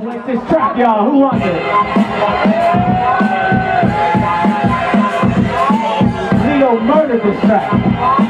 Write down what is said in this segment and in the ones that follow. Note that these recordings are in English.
Don't waste this track, y'all. Who wants it? Leo murdered this track.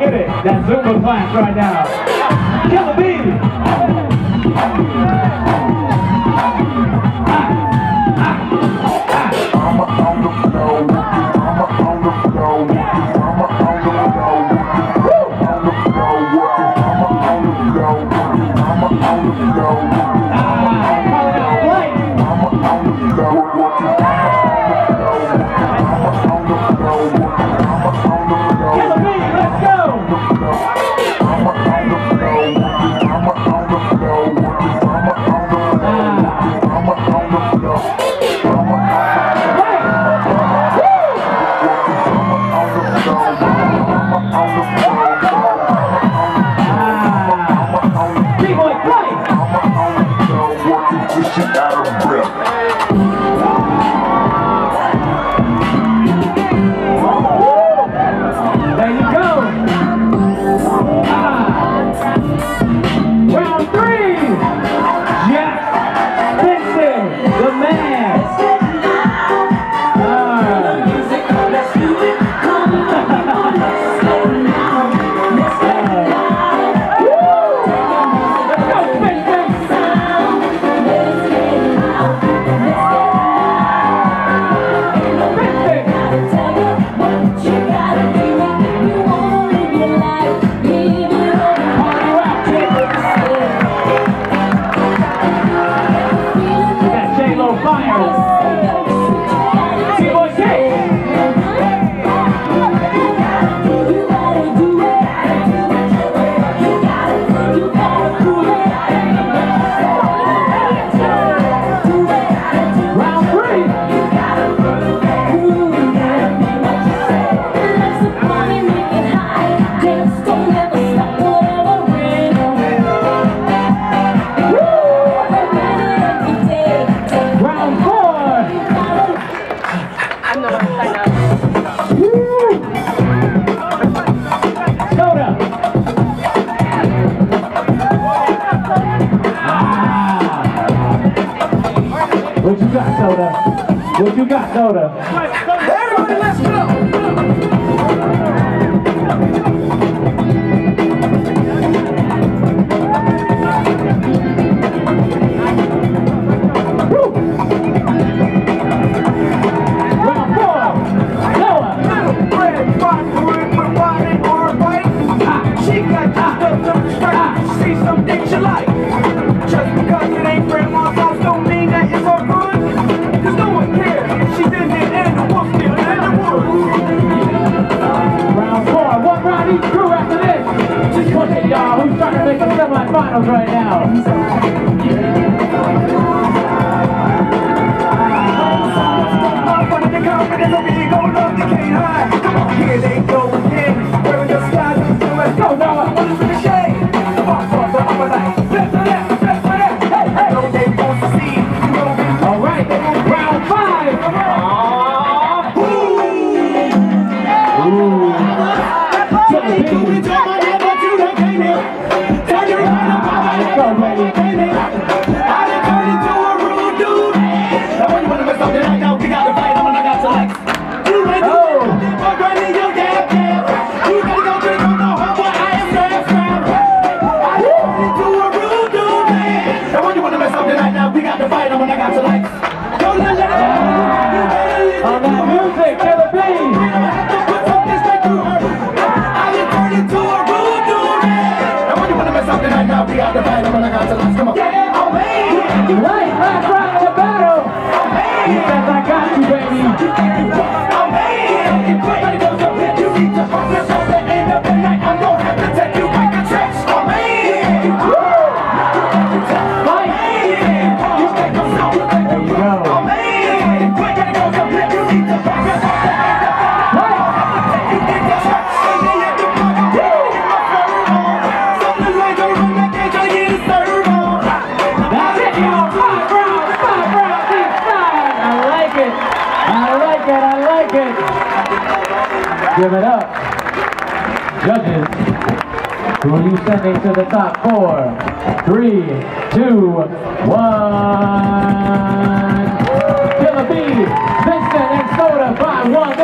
get it. That Zumba class right now. Kill Killa Bee. What you got, Soda? What you got, Soda? Everybody, let's go! Everybody, everybody. Give it up. Judges, will you send me to the top? Four, three, two, one. Killa Bee, Spinston, and Soda by one.